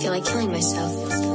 feel like killing myself.